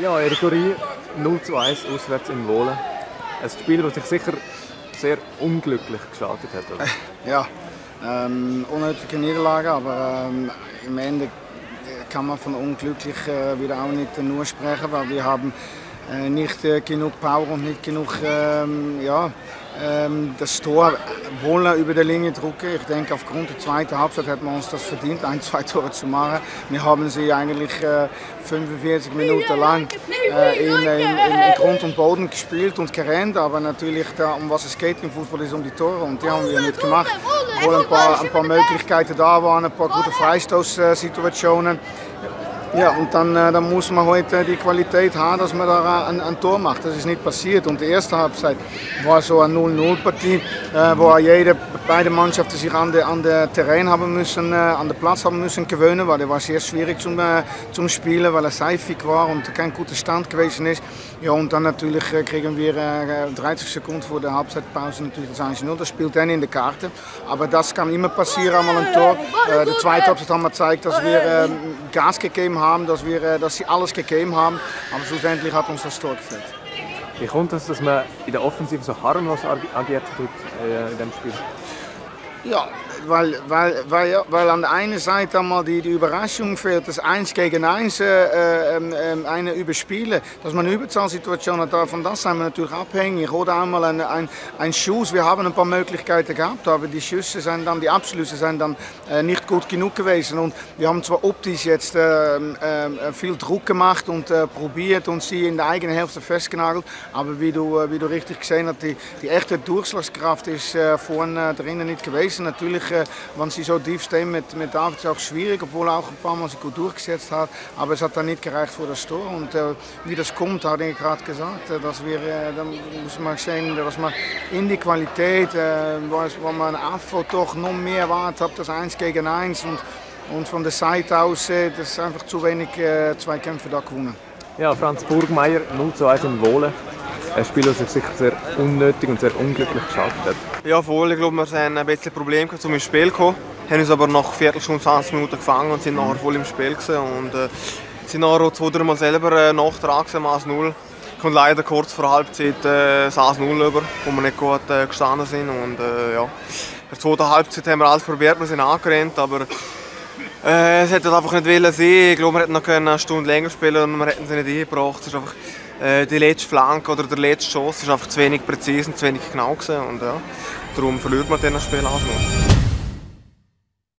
Ja, Ergorie 0 zu 1 auswärts in Wohlen. Ein Spiel, das sich sicher sehr unglücklich gestartet hat. Oder? Ja, ähm, unnötige Niederlage, aber ähm, im Ende kann man von unglücklich äh, wieder auch nicht nur sprechen, weil wir haben äh, nicht äh, genug Power und nicht genug ähm, ja, das Tor wohl über der Linie drücken. Ich denke, aufgrund der zweiten Halbzeit hätten wir uns das verdient, ein, zwei Tore zu machen. Wir haben sie eigentlich äh, 45 Minuten lang äh, in, in, in, Grund und Boden gespielt und gerannt, aber natürlich, da, um was es geht im Fußball, ist um die Tore und die haben wir nicht gemacht. Obwohl ein paar, ein paar Möglichkeiten da waren, ein paar gute Freistoßsituationen. Ja, und dann, dann muss man heute die Qualität haben, dass man da ein, ein, Tor macht. Das ist nicht passiert. Und die erste Halbzeit war so eine 0-0-Partie, äh, wo jede, beide Mannschaften sich an der, an der Terrain haben müssen, an der Platz haben müssen gewöhnen, weil der war sehr schwierig zum, zum Spielen, weil er seifig war und kein guter Stand gewesen ist. Ja, und dann natürlich kriegen wir 30 äh, Sekunden vor der Halbzeitpause natürlich das 1-0. Das spielt dann in der Karte. Aber das kann immer passieren, einmal ein Tor. der zweite Halbzeit haben wir gezeigt, dass wir Gas gegeben haben, dass, wir, äh, dass sie alles gegeben haben. Aber schlussendlich hat uns das Tor gefällt. Wie kommt es, dass man in der Offensive so harmlos agiert tut äh, in dem Spiel? Ja, weil, weil, weil, weil an der einen Seite einmal die, die Überraschung fehlt, dass 1 gegen 1 äh, äh, eine überspielen, dass man eine Überzahlsituation hat, davon das sind wir natürlich abhängig. Oder einmal ein, ein, ein Schuss, wir haben ein paar Möglichkeiten gehabt, aber die Schüsse sind dann, die Abschlüsse sind dann äh, nicht gut genug gewesen. Und wir haben zwar optisch jetzt äh, äh, viel Druck gemacht und äh, probiert und sie in der eigenen Hälfte festgenagelt, aber wie du, wie du richtig gesehen hast, die, die echte Durchschlagskraft ist vorne drinnen nicht gewesen. Natürlich äh, wenn sie so tief stehen mit, mit David, ist auch schwierig, obwohl er auch ein paar Mal sich gut durchgesetzt hat. Aber es hat dann nicht gereicht für das Tor. Und äh, wie das kommt, habe ich gerade gesagt, dass wir, äh, dann muss man sehen, dass man in die Qualität, äh, wo man Afro doch noch mehr Wart hat, das 1 gegen 1 und, und von der Seite aus, äh, das ist einfach zu wenig äh, Kämpfe da gewonnen. Ja, Franz Burgmeier, 0 zu 1 in Wohlen ein Spiel, das sich sicher sehr unnötig und sehr unglücklich geschafft hat. Ja, voll. Ich glaube, wir hatten ein bisschen Probleme um ins Spiel zu kommen. Haben uns aber nach Viertelstunde, 20 Minuten gefangen und sind nachher voll im Spiel gewesen. und äh, sind nachher zwei, drei Mal selber äh, nachtragen, 1-0. Kommt leider kurz vor Halbzeit äh, 1-0 über, wo wir nicht gut äh, gestanden sind und äh, ja. In der zweiten Halbzeit haben wir alles probiert, wir sind angerannt, aber äh, es hätte einfach nicht wollen sein. Ich glaube, wir hätten noch eine Stunde länger spielen und wir hätten sie nicht eingebracht. Es ist einfach äh, die letzte Flanke oder der letzte Schuss ist einfach zu wenig präzise und zu wenig genau gewesen. und ja, darum verliert man dann das Spiel auch noch.